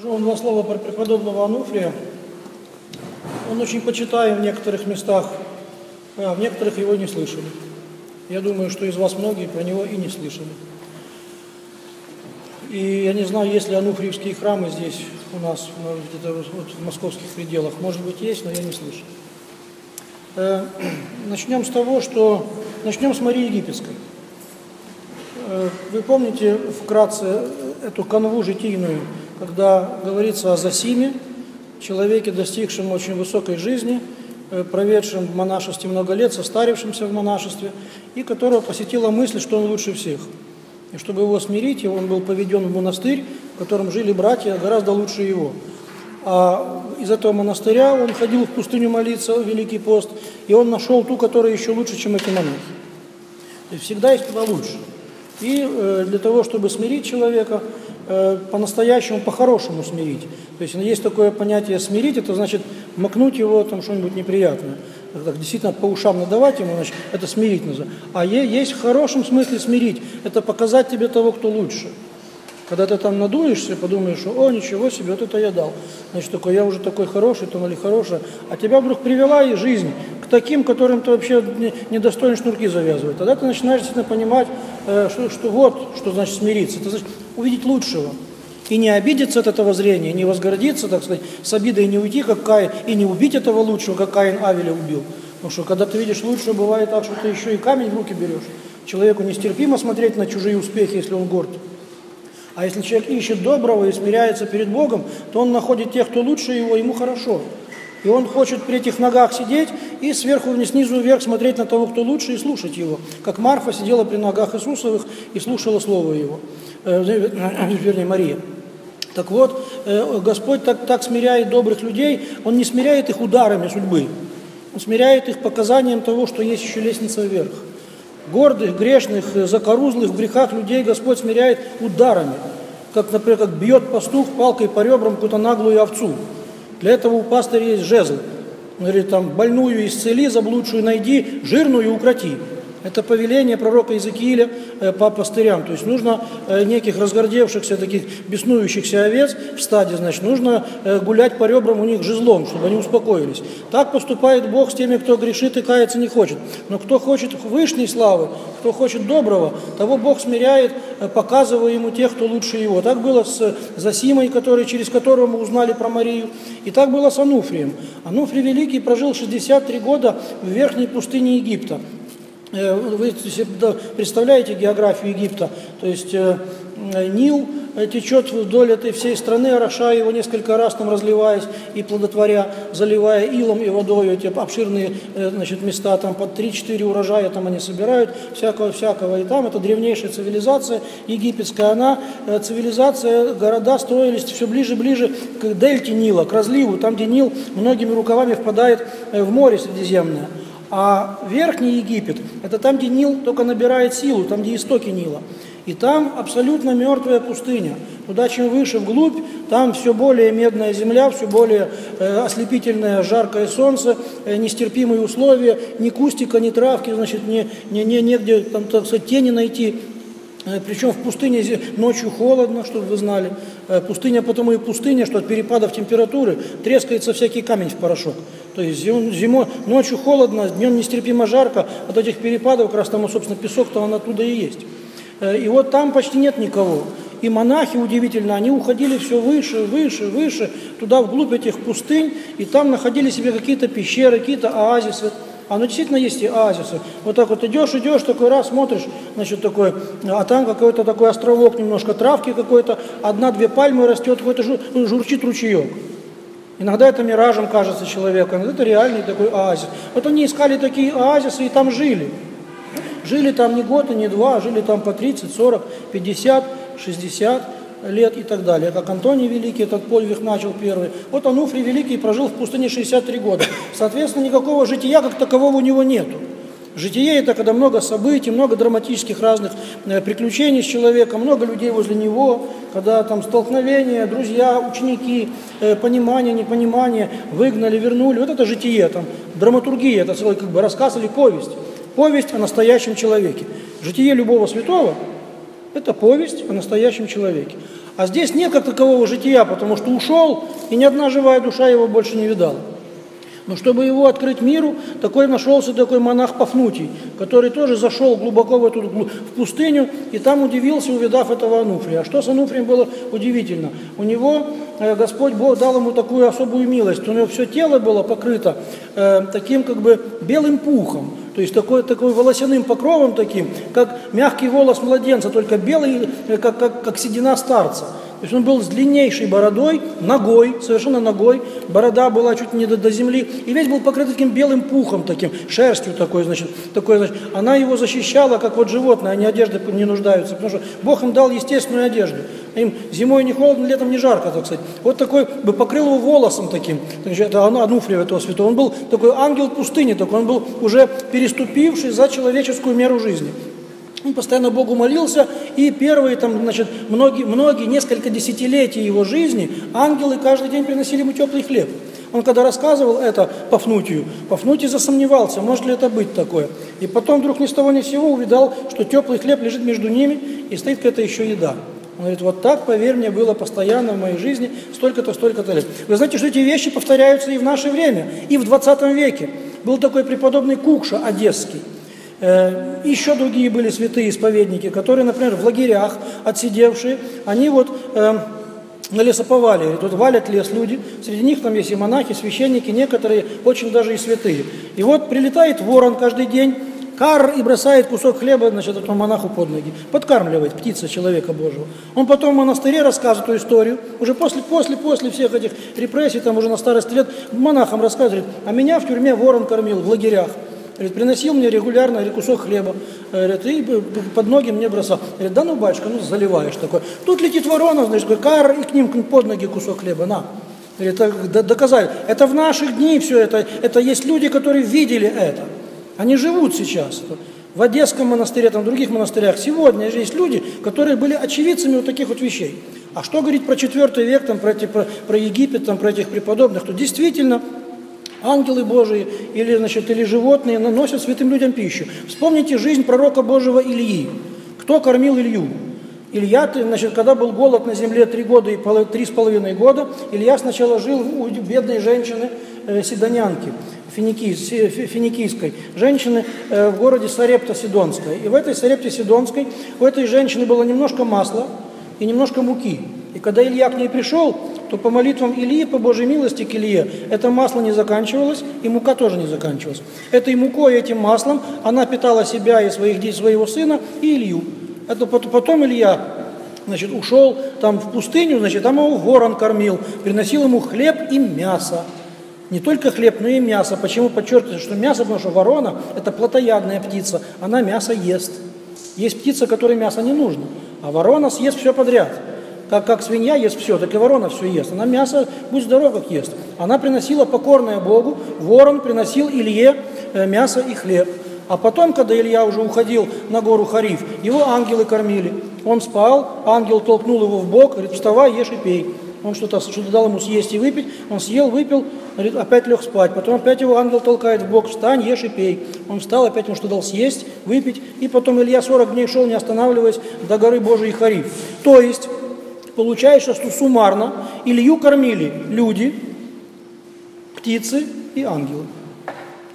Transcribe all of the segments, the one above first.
Скажу вам два слова про преподобного Ануфрия. Он очень почитаем в некоторых местах, а в некоторых его не слышали. Я думаю, что из вас многие про него и не слышали. И я не знаю, есть ли ануфриевские храмы здесь у нас, где-то вот в московских пределах. Может быть, есть, но я не слышал. Э, начнем с того, что... Начнем с Марии Египетской. Э, вы помните вкратце эту канву житийную, когда говорится о Засиме, человеке, достигшем очень высокой жизни, э, проведшем в монашестве много лет, состарившемся в монашестве, и которого посетила мысль, что он лучше всех. И чтобы его смирить, он был поведен в монастырь, в котором жили братья гораздо лучше его. А из этого монастыря он ходил в пустыню молиться, в Великий пост, и он нашел ту, которая еще лучше, чем эти монахи. Есть всегда есть туда лучше. И э, для того, чтобы смирить человека, э, по-настоящему, по-хорошему смирить. То есть есть такое понятие смирить, это значит макнуть его там что-нибудь неприятное. Так, действительно по ушам надавать ему, значит, это смирить называется. А есть в хорошем смысле смирить, это показать тебе того, кто лучше. Когда ты там надуешься, подумаешь, что, о, ничего себе, вот это я дал. Значит, такой, я уже такой хороший, то или хорошая. А тебя вдруг привела и жизнь к таким, которым ты вообще не, не достоин шнурки завязывать. Тогда ты начинаешь действительно понимать, что, что вот, что значит смириться. Это значит увидеть лучшего. И не обидеться от этого зрения, не возгордиться, так сказать, с обидой не уйти, как Каин, и не убить этого лучшего, как Каин Авеля убил. Потому что когда ты видишь лучшего, бывает так, что ты еще и камень в руки берешь. Человеку нестерпимо смотреть на чужие успехи, если он горд. А если человек ищет доброго и смиряется перед Богом, то он находит тех, кто лучше его, ему хорошо. И он хочет при этих ногах сидеть и сверху вниз, снизу вверх смотреть на того, кто лучше, и слушать его. Как Марфа сидела при ногах Иисусовых и слушала Слово Его. Э, вернее, Мария. Так вот, э, Господь так, так смиряет добрых людей, Он не смиряет их ударами судьбы. Он смиряет их показанием того, что есть еще лестница вверх. Гордых, грешных, закорузлых в грехах людей Господь смиряет ударами. Как, например, как бьет пастух палкой по ребрам какую-то наглую овцу. Для этого у пастыря есть жезл. Он говорит, там, больную исцели, заблудшую найди, жирную укроти. Это повеление пророка Иезекииля э, по пастырям. То есть нужно э, неких разгордевшихся, таких беснующихся овец в стаде, значит, нужно э, гулять по ребрам у них жезлом, чтобы они успокоились. Так поступает Бог с теми, кто грешит и каяться не хочет. Но кто хочет вышней славы, кто хочет доброго, того Бог смиряет, показывая ему тех, кто лучше его. Так было с Засимой, который, через которого мы узнали про Марию, и так было с Ануфрием. Ануфрий Великий прожил 63 года в верхней пустыне Египта. Э, вы представляете географию Египта? То есть э, Нил э, течет вдоль этой всей страны, орошая его несколько раз, там разливаясь и плодотворя, заливая илом и водой эти обширные значит, места, там под 3-4 урожая там они собирают, всякого-всякого. И там это древнейшая цивилизация египетская, она, цивилизация, города строились все ближе-ближе к дельте Нила, к разливу, там, где Нил многими рукавами впадает в море Средиземное. А Верхний Египет – это там, где Нил только набирает силу, там, где истоки Нила. И там абсолютно мертвая пустыня. Туда, чем выше вглубь, там все более медная земля, все более э, ослепительное жаркое солнце, э, нестерпимые условия, ни кустика, ни травки, значит, не, не, не, негде там, так сказать, тени найти. Э, Причем в пустыне ночью холодно, чтобы вы знали. Э, пустыня потому и пустыня, что от перепадов температуры трескается всякий камень в порошок. То есть зимой, ночью холодно, днем нестерпимо жарко, от этих перепадов, как раз там, собственно, песок-то он оттуда и есть. Э, и вот там почти нет никого. И монахи, удивительно, они уходили все выше, выше, выше, туда вглубь этих пустынь, и там находили себе какие-то пещеры, какие-то оазисы. Оно а, ну, действительно есть и оазисы. Вот так вот идешь, идешь, такой раз смотришь, значит, такой, а там какой-то такой островок, немножко травки какой-то, одна-две пальмы растет, какой-то жур, журчит ручеек. Иногда это миражем кажется человеку, иногда это реальный такой оазис. Вот они искали такие оазисы и там жили. Жили там не год и не два, а жили там по 30, 40, 50, 60 лет и так далее. Как Антоний Великий этот подвиг начал первый. Вот Ануфрий Великий прожил в пустыне 63 года. Соответственно, никакого жития как такового у него нету. Житие – это когда много событий, много драматических разных э, приключений с человеком, много людей возле него, когда там столкновения, друзья, ученики, э, понимание, непонимание, выгнали, вернули. Вот это житие, там, драматургия, это целый как бы рассказ или повесть. Повесть о настоящем человеке. Житие любого святого – это повесть о настоящем человеке. А здесь нет как такового жития, потому что ушел, и ни одна живая душа его больше не видала. Но чтобы его открыть миру, такой нашелся такой монах Пафнутий, который тоже зашел глубоко в эту в пустыню и там удивился, увидав этого Ануфрия. А что с Ануфрием было удивительно? У него э, Господь Бог дал ему такую особую милость. У него все тело было покрыто э, таким как бы белым пухом, то есть такой, такой волосяным покровом таким, как мягкий волос младенца, только белый, э, как, как, как седина старца. То есть он был с длиннейшей бородой, ногой, совершенно ногой, борода была чуть не до, до земли, и весь был покрыт таким белым пухом таким, шерстью такой, значит, такой, значит. Она его защищала, как вот животные, они одежды не нуждаются, потому что Бог им дал естественную одежду. Им зимой не холодно, летом не жарко, так сказать. Вот такой бы покрыл его волосом таким. Значит, это Ануфриев этого святого. Он был такой ангел пустыни, такой, он был уже переступивший за человеческую меру жизни. Он постоянно Богу молился, и первые там, значит, многие, многие, несколько десятилетий его жизни ангелы каждый день приносили ему теплый хлеб. Он когда рассказывал это Пафнутию, Пафнутий засомневался, может ли это быть такое. И потом вдруг ни с того ни с сего увидал, что теплый хлеб лежит между ними, и стоит какая-то еще еда. Он говорит, вот так, поверь мне, было постоянно в моей жизни столько-то, столько-то лет. Вы знаете, что эти вещи повторяются и в наше время, и в 20 веке. Был такой преподобный Кукша Одесский. Э, еще другие были святые исповедники, которые, например, в лагерях отсидевшие, они вот э, на лесоповале, тут валят лес люди, среди них там есть и монахи, священники, некоторые очень даже и святые. И вот прилетает ворон каждый день, кар и бросает кусок хлеба, значит, этому монаху под ноги. Подкармливает птица человека Божьего. Он потом в монастыре рассказывает эту историю, уже после, после, после всех этих репрессий, там уже на старости лет, монахам рассказывает, а меня в тюрьме ворон кормил в лагерях. Говорит, приносил мне регулярно кусок хлеба. Говорит, и под ноги мне бросал. Говорит, да ну, батюшка, ну заливаешь такой. Тут летит ворона, значит, кар, и к ним под ноги кусок хлеба, на. Это доказали. Это в наших дни все это. Это есть люди, которые видели это. Они живут сейчас. В Одесском монастыре, там, в других монастырях. Сегодня же есть люди, которые были очевидцами вот таких вот вещей. А что говорить про четвертый век, там, про, эти, про, про Египет, там, про этих преподобных, то действительно ангелы Божии или, значит, или животные наносят святым людям пищу. Вспомните жизнь пророка Божьего Ильи. Кто кормил Илью? Илья, значит, когда был голод на земле три года и три с половиной года, Илья сначала жил у бедной женщины, э, седонянки, финики, финикийской, женщины э, в городе Сарепта Сидонская. И в этой Сарепте Сидонской у этой женщины было немножко масла и немножко муки. И когда Илья к ней пришел, то по молитвам Ильи, по Божьей милости к Илье, это масло не заканчивалось, и мука тоже не заканчивалась. Этой мукой, этим маслом она питала себя и своих, своего сына, и Илью. Это потом Илья значит, ушел там в пустыню, значит, там его ворон кормил, приносил ему хлеб и мясо. Не только хлеб, но и мясо. Почему подчеркивается, что мясо, потому что ворона – это плотоядная птица, она мясо ест. Есть птица, которой мясо не нужно, а ворона съест все подряд – как, как свинья ест все, так и ворона все ест. Она мясо, будь здоров, как ест. Она приносила покорное Богу, ворон приносил Илье э, мясо и хлеб. А потом, когда Илья уже уходил на гору Хариф, его ангелы кормили. Он спал, ангел толкнул его в бок, говорит, вставай, ешь и пей. Он что-то что дал ему съесть и выпить, он съел, выпил, говорит, опять лег спать. Потом опять его ангел толкает в бок, встань, ешь и пей. Он встал, опять ему что дал съесть, выпить. И потом Илья 40 дней шел, не останавливаясь, до горы Божией Хариф. То есть Получается, что суммарно Илью кормили люди, птицы и ангелы.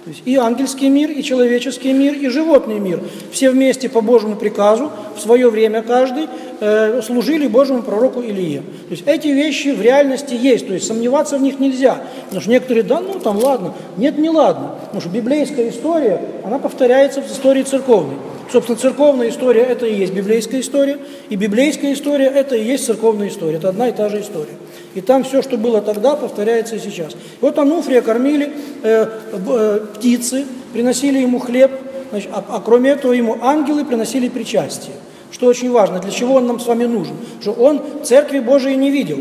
То есть и ангельский мир, и человеческий мир, и животный мир. Все вместе по Божьему приказу, в свое время каждый, э, служили Божьему пророку Илие. То есть эти вещи в реальности есть, то есть сомневаться в них нельзя. Потому что некоторые, да ну там ладно, нет, не ладно. Потому что библейская история, она повторяется в истории церковной. Собственно, церковная история – это и есть библейская история, и библейская история – это и есть церковная история. Это одна и та же история. И там все, что было тогда, повторяется и сейчас. Вот Ануфрия кормили э, э, птицы, приносили ему хлеб, значит, а, а кроме этого ему ангелы приносили причастие. Что очень важно, для чего он нам с вами нужен? Что он церкви Божией не видел,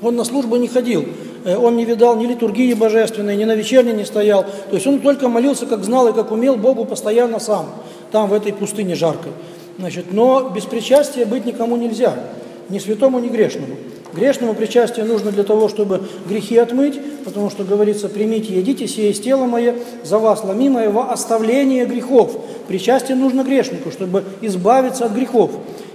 он на службу не ходил, э, он не видал ни литургии божественной, ни на вечерней не стоял. То есть он только молился, как знал и как умел Богу постоянно сам там, в этой пустыне жаркой. Значит, но без причастия быть никому нельзя, ни святому, ни грешному. Грешному причастие нужно для того, чтобы грехи отмыть, потому что говорится, примите, едите, сие есть тело мое, за вас ломимое во оставление грехов. Причастие нужно грешнику, чтобы избавиться от грехов.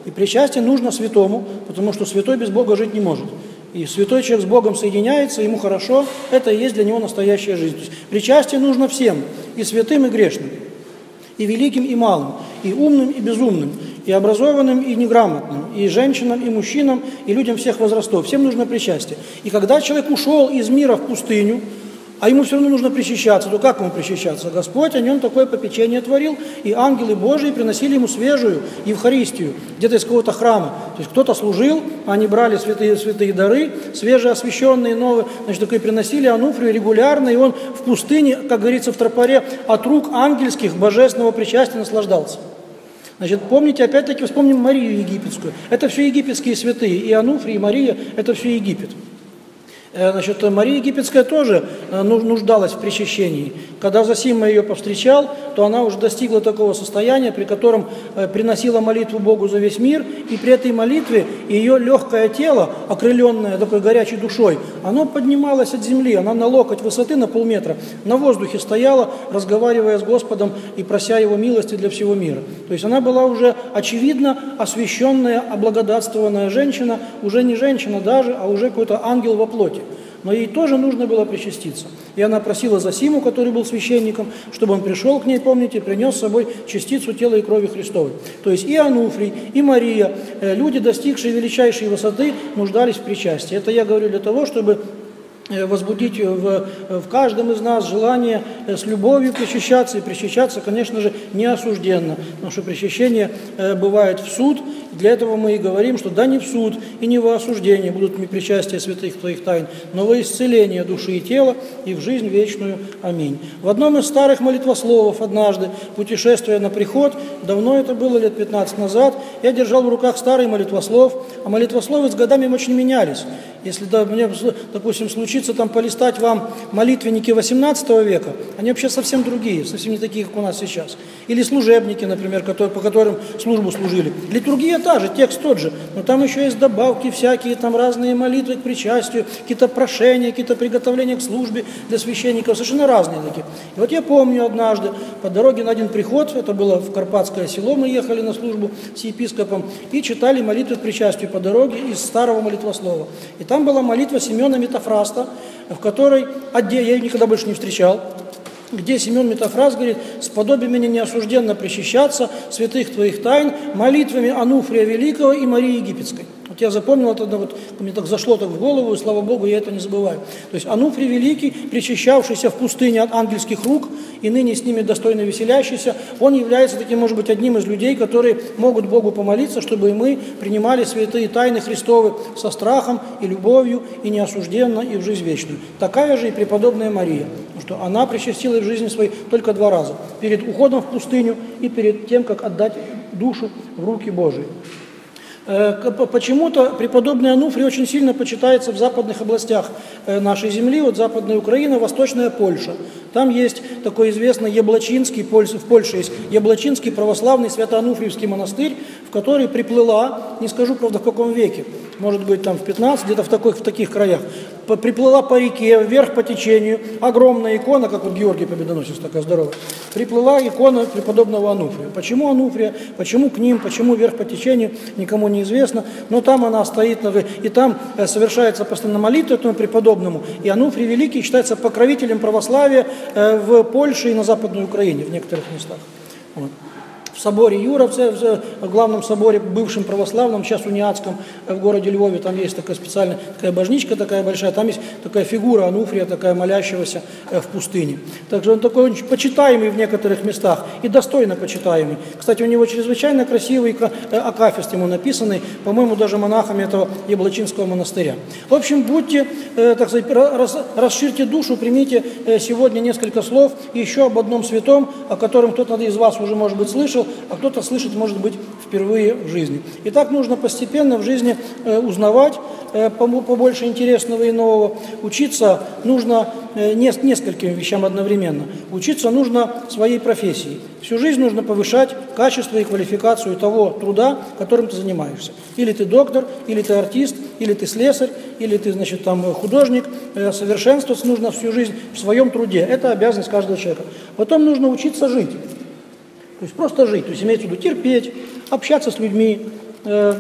И причастие нужно святому, потому что святой без Бога жить не может. И святой человек с Богом соединяется, ему хорошо, это и есть для него настоящая жизнь. То есть причастие нужно всем, и святым, и грешным, и великим, и малым, и умным, и безумным, и образованным, и неграмотным, и женщинам, и мужчинам, и людям всех возрастов. Всем нужно причастие. И когда человек ушел из мира в пустыню, а ему все равно нужно причащаться, то как ему причащаться? Господь о нем такое попечение творил, и ангелы Божии приносили ему свежую Евхаристию, где-то из какого-то храма. То есть кто-то служил, они брали святые, святые дары, свежеосвященные, новые, значит, такие приносили Ануфрию регулярно, и он в пустыне, как говорится в тропаре, от рук ангельских божественного причастия наслаждался. Значит, помните, опять-таки вспомним Марию Египетскую. Это все египетские святые, и Ануфрий, и Мария, это все Египет. Э, значит, Мария Египетская тоже э, нуждалась в причащении. Когда Засима ее повстречал, то она уже достигла такого состояния, при котором э, приносила молитву Богу за весь мир, и при этой молитве ее легкое тело, окрыленное такой горячей душой, оно поднималось от земли, она на локоть высоты, на полметра, на воздухе стояла, разговаривая с Господом и прося Его милости для всего мира. То есть она была уже очевидно освященная, облагодатствованная женщина, уже не женщина даже, а уже какой-то ангел во плоти но ей тоже нужно было причаститься. И она просила Засиму, который был священником, чтобы он пришел к ней, помните, принес с собой частицу тела и крови Христовой. То есть и Ануфрий, и Мария, э, люди, достигшие величайшей высоты, нуждались в причастии. Это я говорю для того, чтобы возбудить в, в каждом из нас желание э, с любовью причащаться, и причащаться, конечно же, не осужденно, потому что причащение э, бывает в суд, для этого мы и говорим, что да не в суд и не во осуждение будут ми причастия святых твоих тайн, но во исцеление души и тела и в жизнь вечную. Аминь. В одном из старых молитвословов однажды, путешествуя на приход, давно это было, лет 15 назад, я держал в руках старый молитвослов, а молитвословы с годами очень менялись. Если, да, мне, допустим, случится там полистать вам молитвенники 18 века, они вообще совсем другие, совсем не такие, как у нас сейчас. Или служебники, например, которые, по которым службу служили. Литургия та же, текст тот же, но там еще есть добавки всякие, там разные молитвы к причастию, какие-то прошения, какие-то приготовления к службе для священников, совершенно разные такие. И вот я помню однажды, по дороге на один приход, это было в Карпатское село, мы ехали на службу с епископом, и читали молитвы к причастию по дороге из старого молитвослова. И там была молитва Семена Метафраста, в которой, я ее никогда больше не встречал, где Семен Метафраз говорит, «Сподоби меня неосужденно причащаться святых твоих тайн молитвами Ануфрия Великого и Марии Египетской». Вот я запомнил это, вот, мне так зашло так в голову, и слава Богу, я это не забываю. То есть Ануфрий Великий, причащавшийся в пустыне от ангельских рук, и ныне с ними достойно веселящийся, он является таким, может быть, одним из людей, которые могут Богу помолиться, чтобы и мы принимали святые тайны Христовы со страхом и любовью, и неосужденно, и в жизнь вечную. Такая же и преподобная Мария, что она причастилась в жизни своей только два раза. Перед уходом в пустыню и перед тем, как отдать душу в руки Божии. Э, почему-то преподобный Ануфрий очень сильно почитается в западных областях э, нашей земли, вот Западная Украина, Восточная Польша. Там есть такой известный Яблочинский, в Польше есть Яблочинский православный Свято-Ануфриевский монастырь, в который приплыла, не скажу, правда, в каком веке, может быть, там в 15, где-то в, такой, в таких краях, приплыла по реке, вверх по течению, огромная икона, как вот Георгий Победоносец, такая здоровая, приплыла икона преподобного Ануфрия. Почему Ануфрия, почему к ним, почему вверх по течению, никому не известно, но там она стоит, и там э, совершается постоянно молитва этому преподобному, и Ануфрий Великий считается покровителем православия э, в Польше и на Западной Украине в некоторых местах. Вот в соборе Юровце, в главном соборе, бывшем православном, сейчас униатском, в городе Львове, там есть такая специальная такая божничка такая большая, там есть такая фигура Ануфрия, такая молящегося э, в пустыне. Также он такой очень почитаемый в некоторых местах и достойно почитаемый. Кстати, у него чрезвычайно красивый э, акафист ему написанный, по-моему, даже монахами этого Яблочинского монастыря. В общем, будьте, э, так сказать, расширьте душу, примите сегодня несколько слов еще об одном святом, о котором кто-то из вас уже, может быть, слышал, а кто-то слышит, может быть, впервые в жизни. И так нужно постепенно в жизни э, узнавать э, побольше интересного и нового. Учиться нужно э, не, нескольким вещам одновременно. Учиться нужно своей профессии. Всю жизнь нужно повышать качество и квалификацию того труда, которым ты занимаешься. Или ты доктор, или ты артист, или ты слесарь, или ты, значит, там художник. Совершенствоваться нужно всю жизнь в своем труде. Это обязанность каждого человека. Потом нужно учиться жить. То есть просто жить, то есть имеется в виду терпеть, общаться с людьми, э,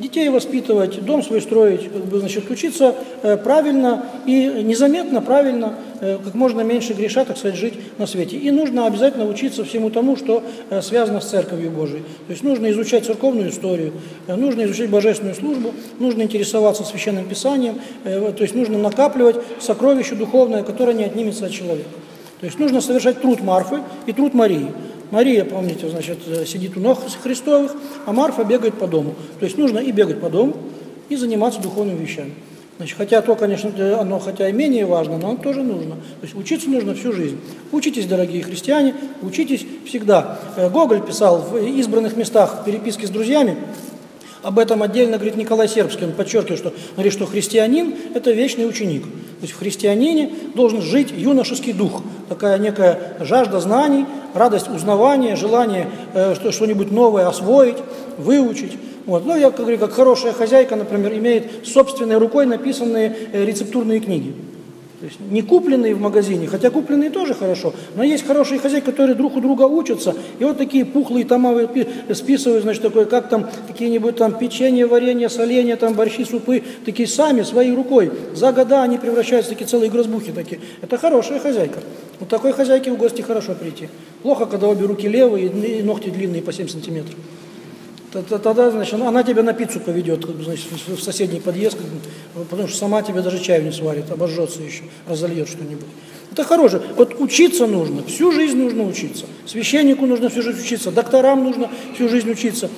детей воспитывать, дом свой строить, как бы, значит, учиться э, правильно и незаметно, правильно, э, как можно меньше греша, так сказать, жить на свете. И нужно обязательно учиться всему тому, что связано с Церковью Божией. То есть нужно изучать церковную историю, нужно изучать божественную службу, нужно интересоваться Священным Писанием, то есть нужно накапливать сокровище духовное, которое не отнимется от человека. То есть нужно совершать труд Марфы и труд Марии. Мария, помните, значит, э, сидит у ног Христовых, а Марфа бегает по дому. То есть нужно и бегать по дому, и заниматься духовными вещами. Значит, хотя то, конечно, оно хотя и менее важно, но оно тоже нужно. То есть учиться нужно всю жизнь. Учитесь, дорогие христиане, учитесь всегда. Э, Гоголь писал в избранных местах переписки с друзьями, об этом отдельно говорит Николай Сербский, он подчеркивает, что, говорит, что христианин – это вечный ученик. То есть в христианине должен жить юношеский дух, такая некая жажда знаний, радость узнавания, желание э, что-нибудь новое освоить, выучить. Вот. Ну, я как говорю, как хорошая хозяйка, например, имеет собственной рукой написанные э, рецептурные книги. То есть не купленные в магазине, хотя купленные тоже хорошо, но есть хорошие хозяйки, которые друг у друга учатся, и вот такие пухлые тома списывают, значит, такое, как там какие-нибудь там печенье, варенье, соленья, там борщи, супы, такие сами, своей рукой. За года они превращаются в такие целые грозбухи такие. Это хорошая хозяйка. Вот такой хозяйке в гости хорошо прийти. Плохо, когда обе руки левые и ногти длинные по 7 сантиметров. Тогда, значит, она тебя на пиццу поведет, значит, в соседний подъезд, потому что сама тебе даже чаю не сварит, обожжется еще, разольет что-нибудь. Это хорошее. Вот учиться нужно, всю жизнь нужно учиться. Священнику нужно всю жизнь учиться, докторам нужно всю жизнь учиться.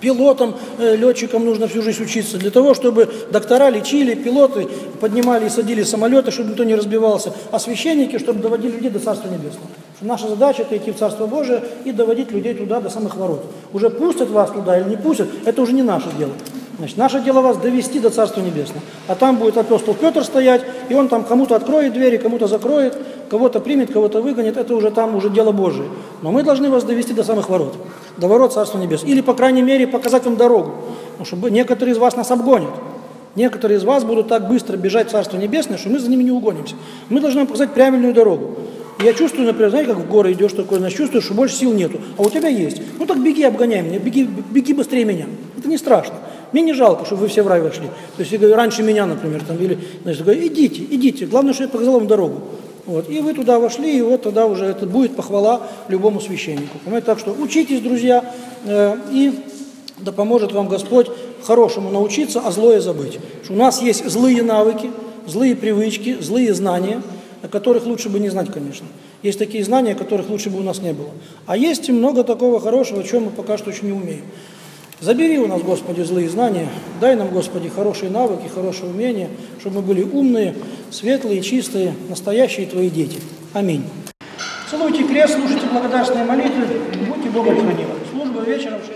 Пилотам, э, летчикам нужно всю жизнь учиться, для того, чтобы доктора лечили, пилоты поднимали и садили самолеты, чтобы никто не разбивался, а священники, чтобы доводили людей до Царства Небесного. Что наша задача – это идти в Царство Божие и доводить людей туда до самых ворот. Уже пустят вас туда или не пустят, это уже не наше дело. Значит, наше дело вас довести до Царства Небесного. А там будет апостол Петр стоять, и он там кому-то откроет двери, кому-то закроет, кого-то примет, кого-то выгонит. Это уже там уже дело Божие. Но мы должны вас довести до самых ворот, до ворот Царства Небесного. Или, по крайней мере, показать вам дорогу. Потому что некоторые из вас нас обгонят. Некоторые из вас будут так быстро бежать в Царство Небесное, что мы за ними не угонимся. Мы должны вам показать правильную дорогу. Я чувствую, например, знаете, как в горы идешь такой, значит, чувствуешь, что больше сил нету, а у тебя есть. Ну так беги, обгоняй меня, беги, беги быстрее меня. Это не страшно. Мне не жалко, чтобы вы все в рай вошли. То есть раньше меня, например, там, или, значит, говорю, идите, идите. Главное, что я показал вам дорогу. Вот. И вы туда вошли, и вот тогда уже это будет похвала любому священнику. Понимаете? Так что учитесь, друзья, э, и да поможет вам Господь хорошему научиться, а злое забыть. Что у нас есть злые навыки, злые привычки, злые знания – которых лучше бы не знать, конечно. Есть такие знания, которых лучше бы у нас не было. А есть много такого хорошего, чем мы пока что еще не умеем. Забери у нас, Господи, злые знания, дай нам, Господи, хорошие навыки, хорошее умение, чтобы мы были умные, светлые, чистые, настоящие Твои дети. Аминь. Целуйте крест, слушайте благодарственные молитвы, будьте благословены. Служба вечером в